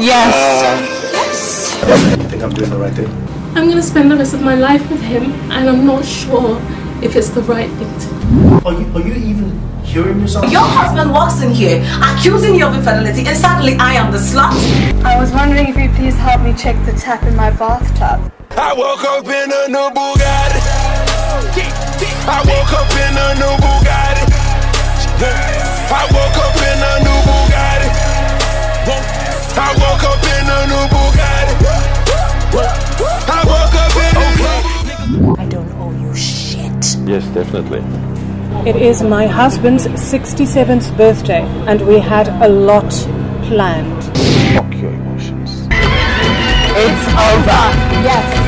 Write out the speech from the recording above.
Yes. I think I'm doing the right thing. I'm gonna spend the rest of my life with him, and I'm not sure if it's the right thing to do. Are you, are you even hearing yourself? Your husband walks in here accusing you of infidelity, and suddenly I am the slut. I was wondering if you'd please help me check the tap in my bathtub. I woke up in a new Bugatti. I woke up in a new Bugatti. I woke up Yes, definitely. It is my husband's 67th birthday, and we had a lot planned. Fuck your emotions. It's over. Yes.